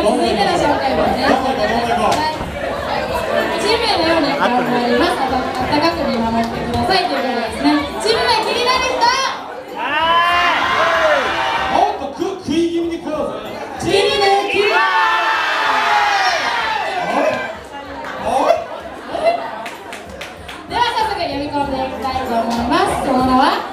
ゃあ続いての紹介文ねチームのように頑張ります。あったかく見守ってください。とい。うことですねチーム名気になる人はい。もっとく食い。気味に食おうぜチーム名気になるでは早速読み込んでい。きたい。と思い。ますその名は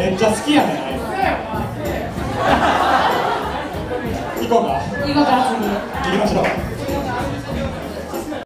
めっちゃ好きやね行こうか。行こうか。次行きましょう